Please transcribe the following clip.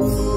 oh